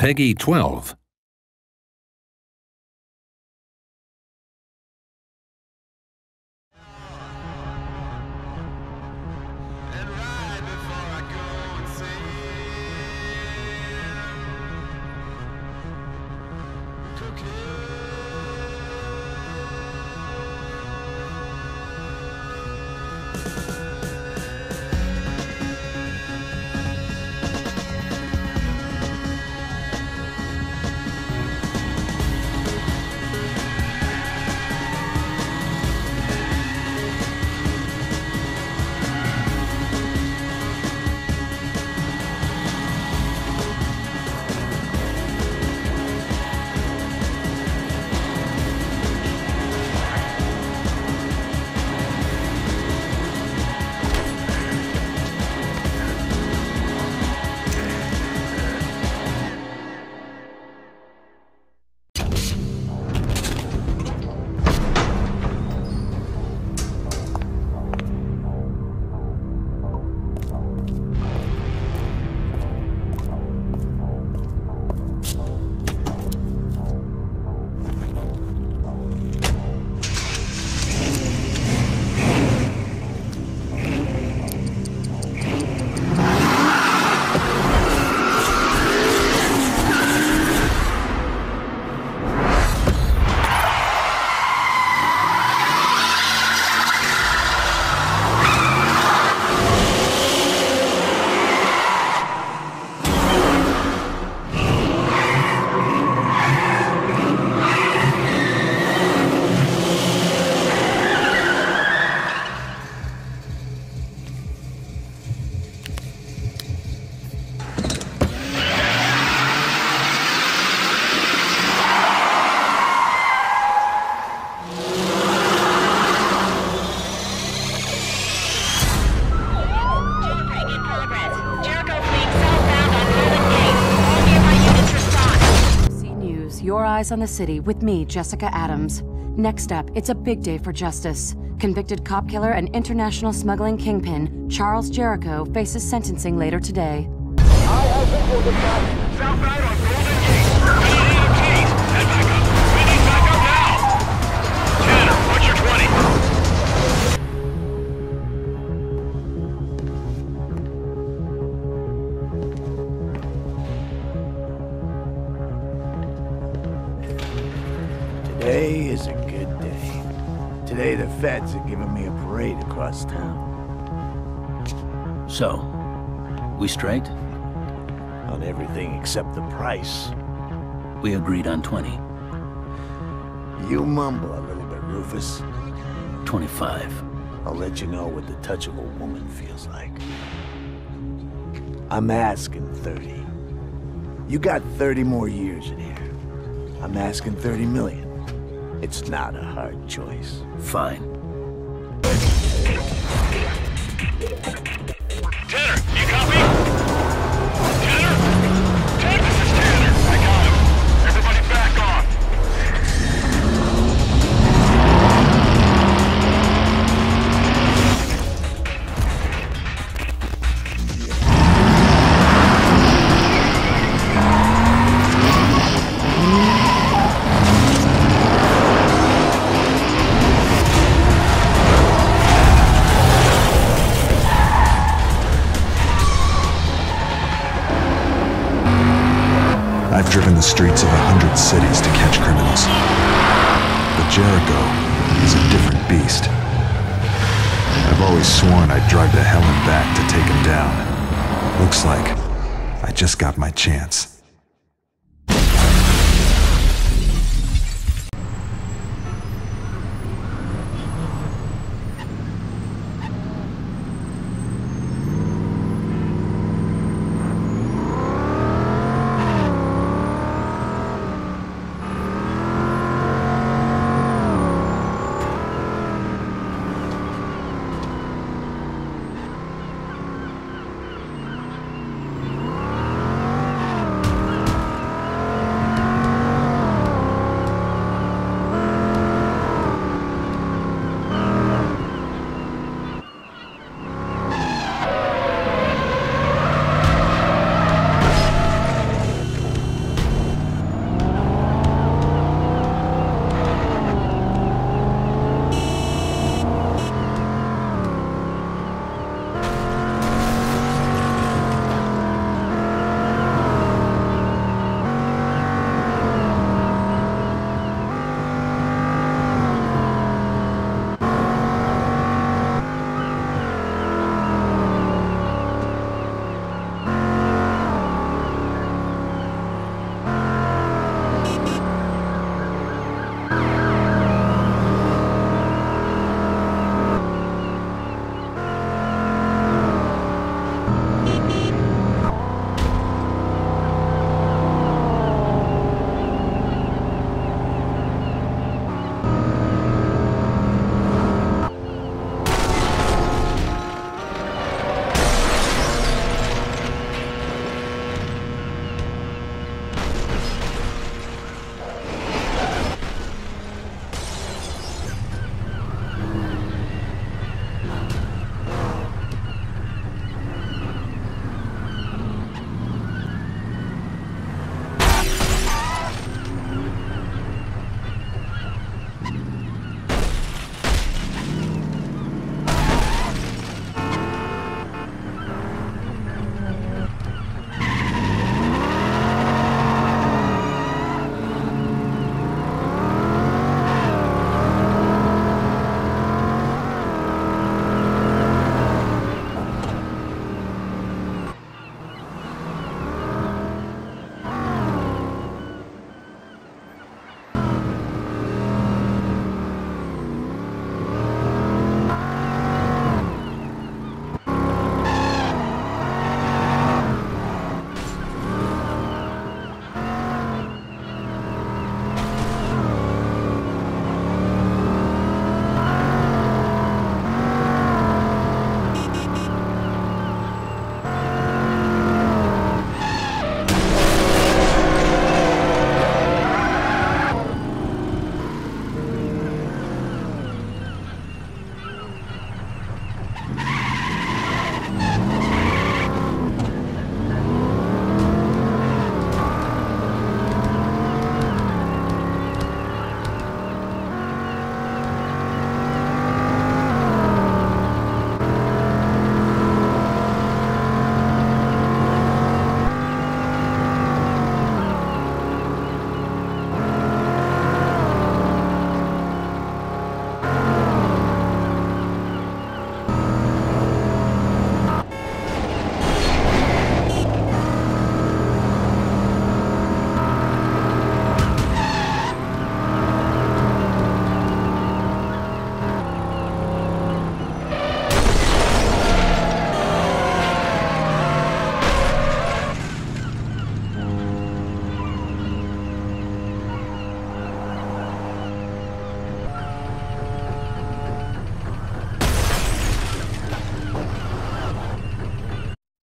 Peggy 12. Eyes on the city with me, Jessica Adams. Next up, it's a big day for justice. Convicted cop killer and international smuggling kingpin, Charles Jericho, faces sentencing later today. Southbound on Golden Gate. Today the feds are giving me a parade across town. So, we straight? On everything except the price. We agreed on 20. You mumble a little bit, Rufus. 25. I'll let you know what the touch of a woman feels like. I'm asking 30. You got 30 more years in here. I'm asking 30 million. It's not a hard choice. Fine. Thank you. I've driven the streets of a hundred cities to catch criminals. But Jericho is a different beast. I've always sworn I'd drive to hell and back to take him down. Looks like I just got my chance.